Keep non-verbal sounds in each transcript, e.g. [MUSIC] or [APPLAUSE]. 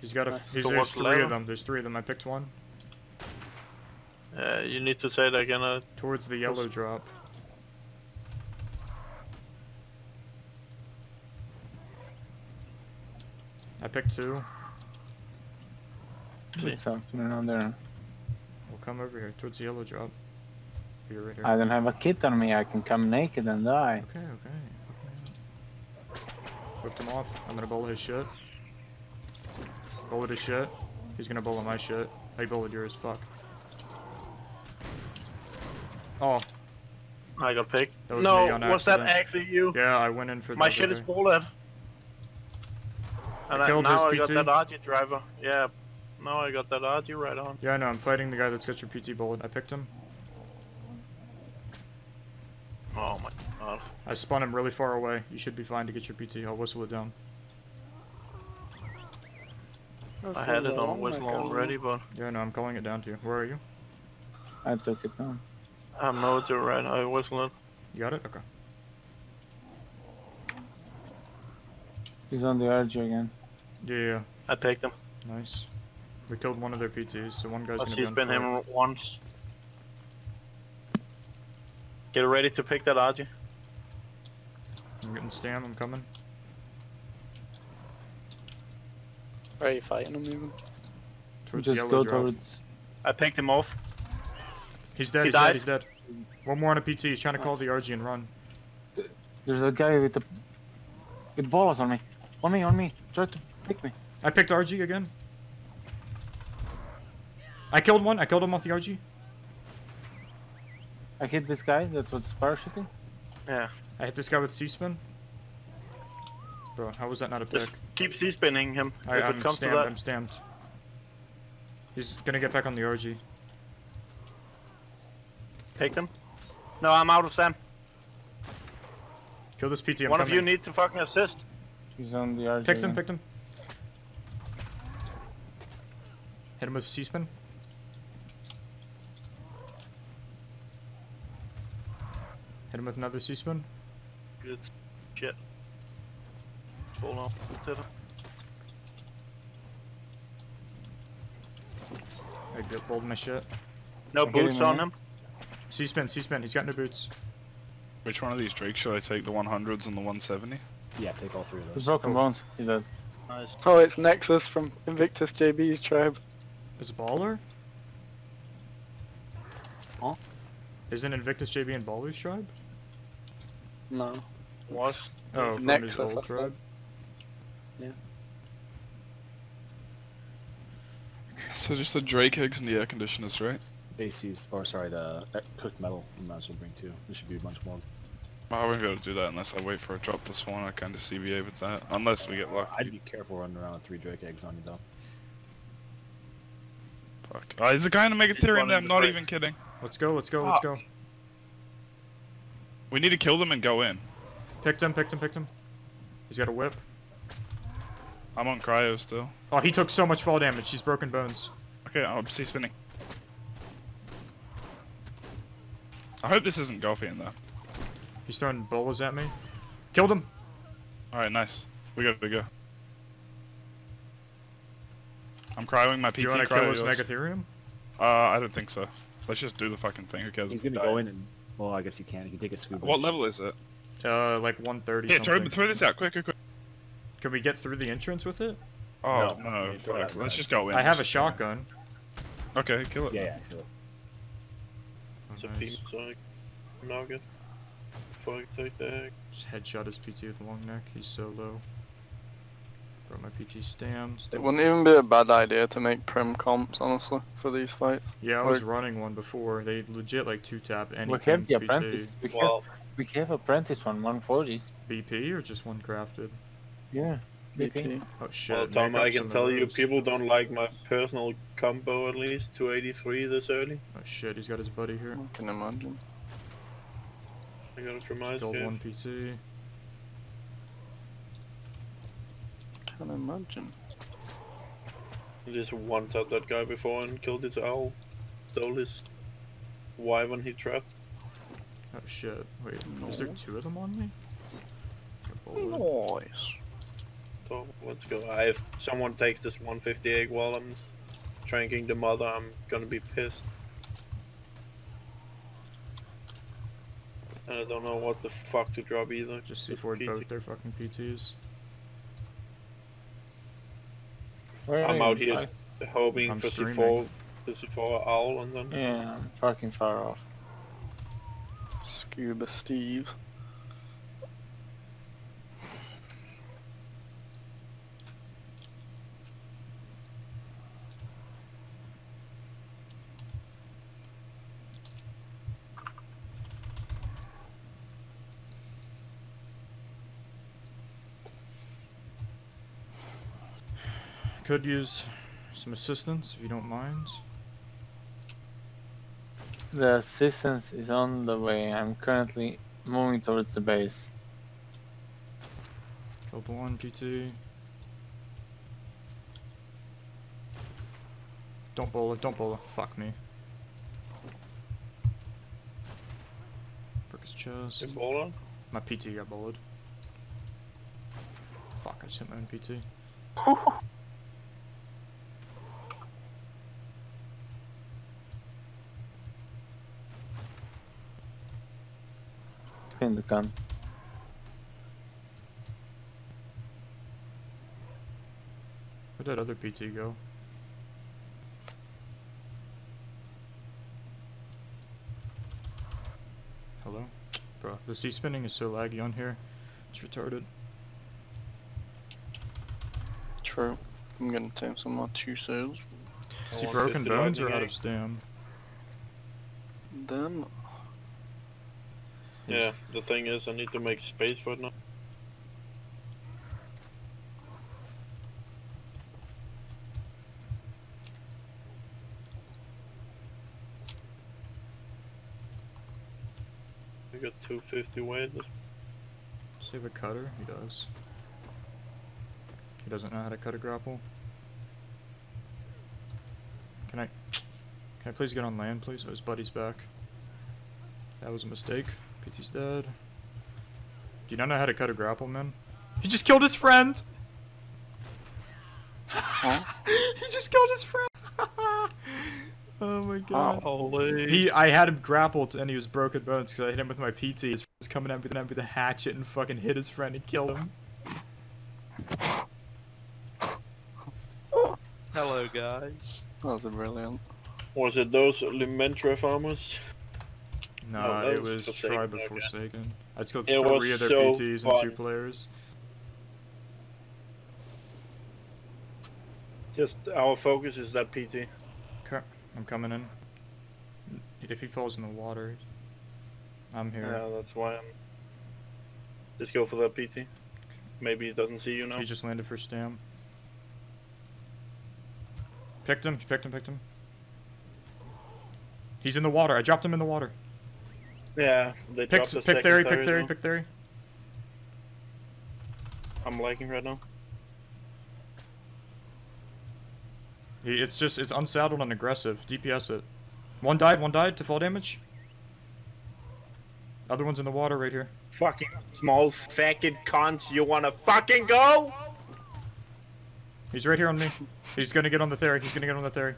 He's got a. Nice. He's, So there's three level? of them. There's three of them. I picked one Uh, you need to say that again. Uh, towards the yellow drop. I picked two. See. There's something around there. We'll come over here towards the yellow drop. You're right here. I don't have a kit on me. I can come naked and die. Okay, okay. Fuck. Whipped him off. I'm gonna bullet his shit. Bullet his shit. He's gonna bullet my shit. I bullet yours. Fuck. Oh, I got picked. That was no, me on was that accident. actually you? yeah, I went in for My shit is bullet. And I, killed now I his got that RG driver. Yeah. Now I got that RG right on. Yeah, I know. I'm fighting the guy that's got your PT bullet. I picked him. Oh my god. I spun him really far away. You should be fine to get your PT. I'll whistle it down. I had it on whistle already, but Yeah, no, I'm calling it down to you. Where are you? I took it down. I'm know it's right. I whistle it. You got it? Okay. He's on the edge again. Yeah, yeah. I picked him. Nice. We killed one of their PTs, so one guy's I've gonna be seen on been foot. him once. Get ready to pick that RG. I'm getting stam. I'm coming. Where are you fighting him even? Towards Just yellow go drop. towards. I picked him off. He's dead. He he's died? dead. He's dead. One more on a PT. He's trying to call the RG and run. There's a guy with the with balls on me. On me, on me. Try to pick me. I picked RG again. I killed one. I killed him off the RG. I hit this guy that was parachuting. Yeah. I hit this guy with C-spin. Bro, how was that not a pick? Just keep C-spinning him. I, if I'm it comes stamped. to that. I'm stamped. He's gonna get back on the RG. Picked him. No, I'm out of Sam. Kill this PT. I'm One coming. of you needs to fucking assist. He's on the RG. Picked him. again. Picked him. Hit him with C-spin. Hit him with another C-spin. Good shit. Hold on. Let's. I get bowled my shit. No I hit boots on again. him. C-spin. C-spin. He's got no boots. Which one of these Drakes should I take? The 100s and the 170? Yeah, take all three of He's those. broken Oh. bones. He's dead. Nice. Oh, it's Nexus from Invictus JB's tribe. Is Baller? Huh? Isn't Invictus JB in Baller's tribe? No. Was. Oh, from Nexus, his old I said. tribe. So just the Drake eggs and the air conditioners, right? Base used, or sorry, the uh, cooked metal. You might as well bring two. There should be a bunch more. I won't be able to do that unless I wait for a drop plus one. I kind of CBA with that. Unless we get lucky. I'd be careful running around with three Drake eggs on you though. Fuck. Oh, there's a guy in the Megatherium Just there, I'm not Drake. even kidding. Let's go. Let's go. Let's go. We need to kill them and go in. Picked him. Picked him. Picked him. He's got a whip. I'm on cryo still. Oh, he took so much fall damage. He's broken bones. Okay, I'll see spinning. I hope this isn't Golfian though. He's throwing bolas at me. Killed him. Alright, nice. We gotta go. I'm cryoing my PT Do you want to cryo kill his. Megatherium? Uh, I don't think so. Let's just do the fucking thing. Who cares? He's gonna go in and, well, I guess you can. You can take a scuba. What level is it? Uh, like 130 Here, throw, throw this out, quick, quick, quick. Can we get through the entrance with it? Oh, No, no, you throw it fuck. Let's inside. just go in. I have a Let's just go in. shotgun. Okay, kill it. Yeah, yeah. Kill it. It's a nice. beam, so I can knock it. Before take the egg. Just headshot his PT with the long neck. He's so low. Brought my PT stam. It wouldn't even be a bad idea to make prim comps, honestly, for these fights. Yeah, I was Like- running one before. They legit like two tap any We have team's the PT. apprentice. We have, Well, we have apprentice one, 140. BP or just one crafted? Yeah. BP. Oh shit. well Tom, I can tell you, people don't like my personal combo at least, 283 this early. Oh shit, he's got his buddy here. I can imagine. I got it from my Killed case. one PT. Can imagine. I just one tapped that guy before and killed his owl. Stole his wyvern he trapped. Oh shit. Wait, is there two of them on me? Nice. So let's go. I, if someone takes this 158 while I'm tranking the mother, I'm gonna be pissed. And I don't know what the fuck to drop either. Just see C4 PT. both their fucking PTs. Where I'm out you? here hoping I'm for streaming. C4, for C4 owl and then Yeah, I'm fucking far off. Scuba Steve. Could use some assistance if you don't mind. The assistance is on the way. I'm currently moving towards the base. Killed one PT. Don't bowl it, don't bowl it. Fuck me. Broke his chest. Ebola. My PT got bullied. Fuck, I just hit my own PT. [LAUGHS] Spin the gun. Where'd that other PT go? Hello? Bro, the C spinning is so laggy on here. It's retarded. True. I'm gonna take some of my two sales. See want broken 50 bones or out of stam? Then Yeah, the thing is I need to make space for it now. I got 250 weight. Does he have a cutter? He does. He doesn't know how to cut a grapple. Can I... Can I please get on land, please? Oh, his buddy's back. That was a mistake. PT's dead. Do you not know how to cut a grapple, man? He just killed his friend! [LAUGHS] he just killed his friend! [LAUGHS] oh my god. Holy. He, I had him grappled and he was broken bones because I hit him with my PT. His friend was coming at me with the hatchet and fucking hit his friend and killed him. Hello, guys. that was brilliant. Was it those Limentra farmers? Nah, oh, that it was Forsaken, okay. Before Forsaken. I just killed It three of their so PTs and two players. Just our focus is that PT. Okay, I'm coming in. If he falls in the water, I'm here. Yeah, that's why I'm. Just go for that PT. Maybe he doesn't see you now. He just landed for Stam. Picked him, picked him, picked him. He's in the water. I dropped him in the water. Yeah, they Pick, dropped pick Theri, pick Theri, now. pick Theri. I'm liking right now. He, it's just, it's unsaddled and aggressive. DPS it. One died, one died to fall damage. Other one's in the water right here. Fucking small fucking cunts, you wanna fucking go? He's right here on me. He's gonna get on the Theri. He's gonna get on the Theri.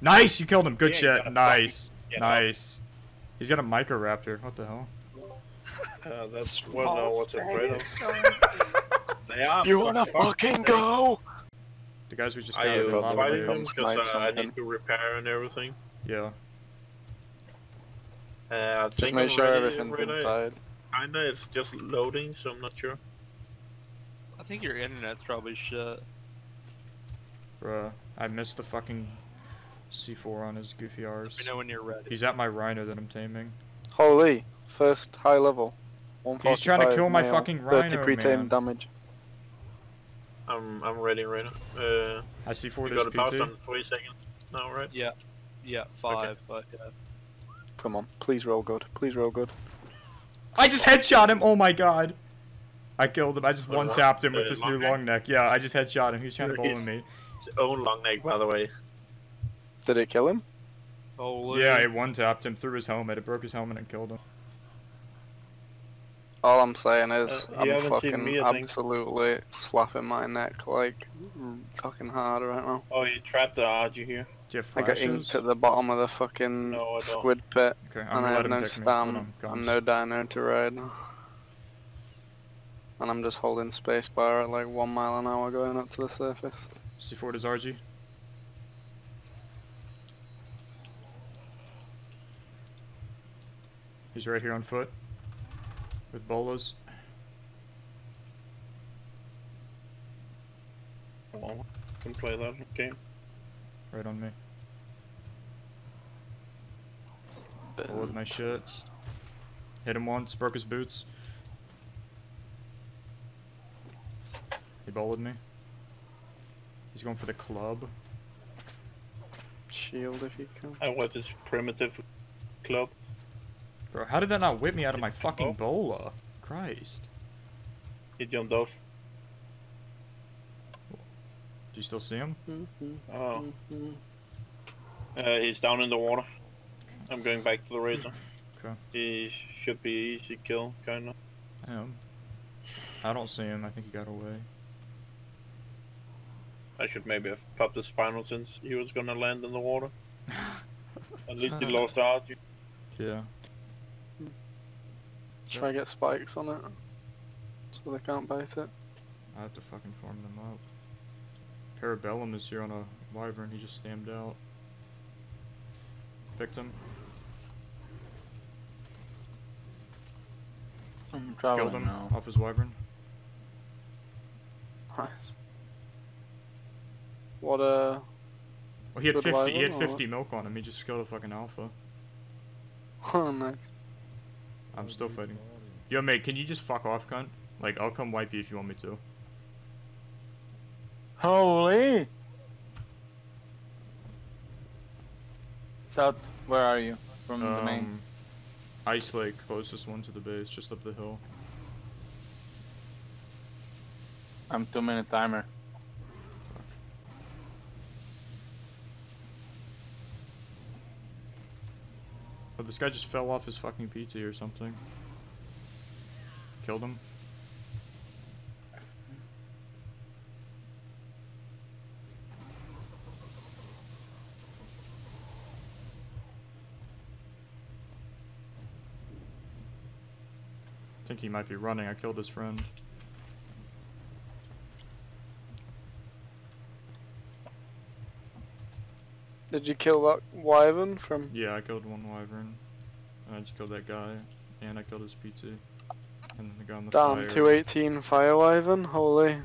Nice, you killed him. Good Yeah, shit. Nice, nice. He's got a microraptor. What the hell? Uh, that's what now what's afraid of. [LAUGHS] They are. You wanna fucking go? The guys we just Are got you in lava fighting wave. them? Because uh, I something. need to repair and everything. Yeah. Uh, I Just think make sure ready, everything's ready. inside. Kinda, it's just loading, so I'm not sure. I think your internet's probably shut. Bruh, I missed the fucking C4 on his goofy Let R's. me know when you're ready. He's at my rhino that I'm taming. Holy, first high level. He's trying to kill my male, fucking 30 rhino, pre-tame man. damage. I'm I'm ready right now. Uh, I C4 we his got about PT. on three seconds now, right? Yeah, yeah, five, but yeah. Come on, please roll good. Please roll good. I just headshot him! Oh my god! I killed him. I just one tapped him with uh, this long new neck? long neck. Yeah, I just headshot him. He was trying to bowl He's- me. His own long neck, by the way. Did it kill him? Holy. Yeah, it one tapped him through his helmet. It broke his helmet and killed him. All I'm saying is Uh, I'm fucking me, I think. absolutely slapping my neck like fucking hard right now. Oh, you trapped the Argy here. Do you have I got flashes? inked at the bottom of the fucking No, squid pit, Okay, I'm and I have no pick me. stam and no dino to ride. And I'm just holding spacebar at like one mile an hour going up to the surface. C4 to Zargi. He's right here on foot. With bolas. Can play that game. Right on me. Bullet my shit. Hit him once, broke his boots. He bullied me. He's going for the club. Shield if you can. I want this primitive club. Bro, how did that not whip me out of my fucking Oh. bola? Christ. He jumped off. Do you still see him? Oh. Uh, he's down in the water. I'm going back to the razor. Okay. He should be easy kill, kinda. I don't see him. I think he got away. I should maybe have popped the spinal since he was gonna land in the water. [LAUGHS] At least he lost out. Yeah. Try get spikes on it. So they can't bite it. I have to fucking farm them up. Parabellum is here on a wyvern. He just stammed out. Picked him. I'm Killed him now. off his wyvern. Nice. What uh Well, he had Good 50. He had 50 milk on him. He just killed a fucking alpha. oh [LAUGHS] nice. I'm still fighting. Yo, mate, can you just fuck off, cunt? Like, I'll come wipe you if you want me to. Holy! South, where are you? From the main? Um, Ice Lake, closest one to the base, just up the hill. I'm two minute timer. This guy just fell off his fucking PT or something. Killed him. I think he might be running. I killed his friend. Did you kill that wyvern from Yeah, I killed one wyvern. And I just killed that guy. And I killed his PT. And then the guy on the down fire. 218 fire wyvern? Holy.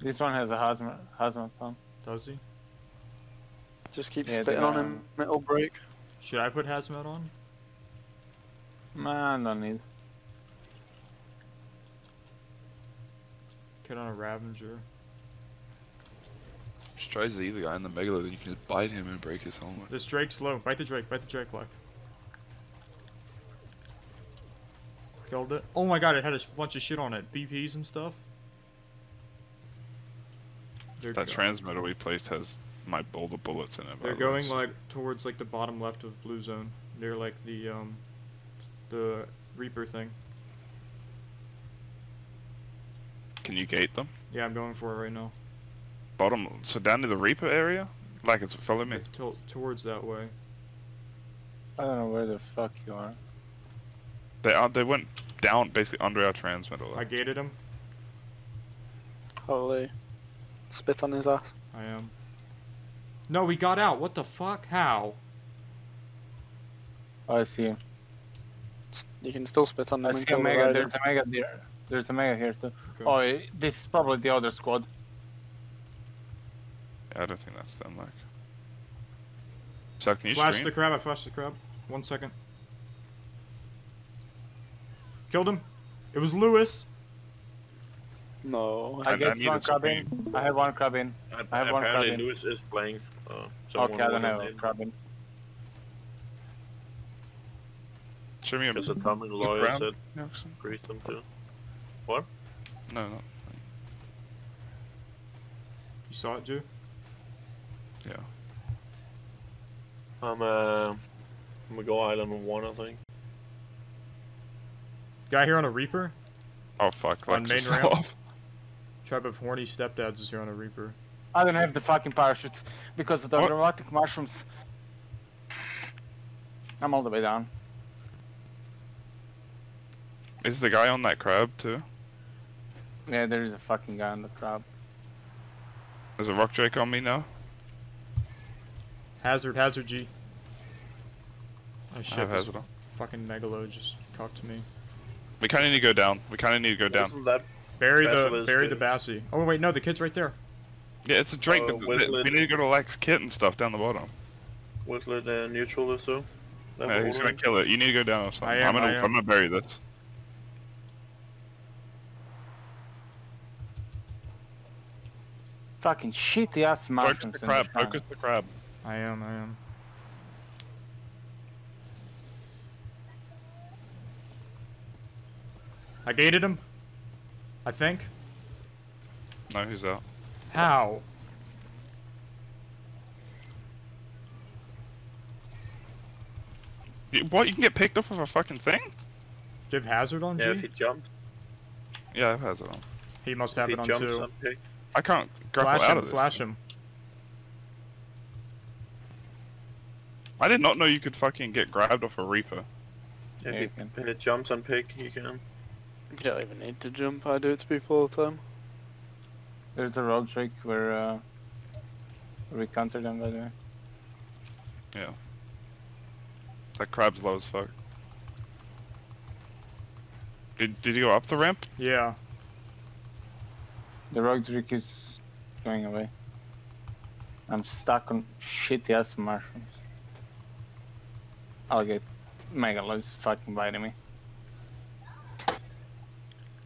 This one has a hazmat, hazmat on. Does he? Just keep Yeah, spitting on him, it'll break. Should I put hazmat on? Man, no need. Get on a Ravager. Just try Z the guy in the megalo, then you can just bite him and break his helmet. This Drake's low. Bite the Drake. Bite the Drake, like. Killed it. Oh my god, it had a bunch of shit on it. BPs and stuff. They're, That transmitter we placed has my boulder bullets in it. they're going like towards like the bottom left of blue zone. Near like the um the Reaper thing. Can you gate them? Yeah, I'm going for it right now. Bottom, so down to the Reaper area? Like it's, follow me. Like, to- towards that way. I don't know where the fuck you are. They are, they went down basically under our transmitter. I gated him. Holy. Spit on his ass. I am. No, he got out. What the fuck? How? Oh, I see him. You can still spit on I see a mega, there's a mega there. There's a mega here too. Okay. Oh, this is probably the other squad. Yeah, I don't think that's them. Like. So can you Flash stream? the crab. I flashed the crab. One second. Killed him. It was Lewis. No. I I- I get need one crab in. I have one crab in. And I have one crab in. Lewis is playing. Uh, someone Okay, I don't have a crab in. Show me a Because Atomic look Lawyer around. said Jackson. them too. What? No, no. You saw it, Jew? Yeah. I'm uh, I'm gonna go island one, I think. Guy here on a Reaper. Oh fuck, On like main just ramp? off. [LAUGHS] Tribe of horny stepdads is here on a Reaper. I don't have the fucking parachutes because of the What? dramatic mushrooms. I'm all the way down. Is the guy on that crab too? Yeah, there is a fucking guy on the crab. There's a rock drake on me now. Hazard, hazard G. Oh shit, have this hazard on. fucking megalo just cocked to me. We kind of need to go down. We kind of need to go down. Wasn't that Bury the, Basilisk bury the is- Bassy. Oh wait, no, the kid's right there. Yeah, it's a drake, Uh, but th- Whistler- we need to go to Lax Kit and stuff down the bottom. Whistler uh, neutral or so? Yeah, he's gonna kill it. You need to go down or something. I am, am gonna, I am. I'm gonna bury this. Fucking shitty ass Focus mushrooms. the in crab. the front. Focus the crab. I am, I am. I gated him. I think. No, he's out. How? You, what? You can get picked up with a fucking thing? Do you have hazard on Yeah, if he jumped. Yeah, I've had it on. He must have he it on jumps too. on. I can't grapple Flash out him, of this. flash him. I did not know you could fucking get grabbed off a Reaper. If Yeah, you can. if he jumps on pick, you can. You don't even need to jump, I do it to people all the time. There's a road trick where uh, we counter them by the way. Yeah. That crab's low as fuck. Did, did you go up the ramp? Yeah. The road trick is going away. I'm stuck on shitty ass mushrooms. I'll get megaloids fucking biting me.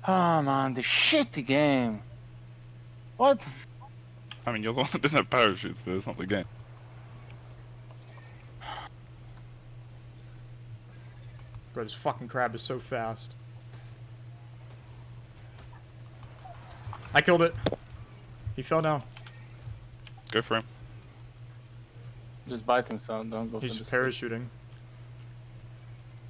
Oh man, the shitty game. What? I mean, you're the one that doesn't have parachutes there, it's not the game. Bro, this fucking crab is so fast. I killed it. He fell down. Go for him. Just bite him, so don't go He's for the parachuting.